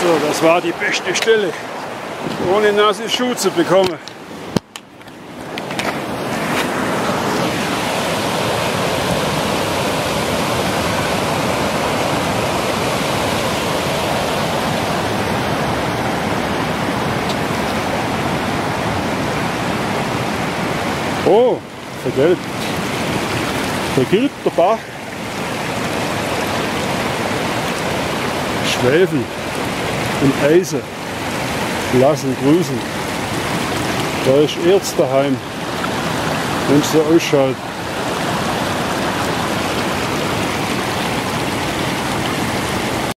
Das war die beste Stelle, ohne nasse Schuhe zu bekommen. Oh, vergelbt. Vergilbt der Bach. Schwefel und Eisen lassen grüßen. Da ist Erz daheim, wenn es so ausschaut.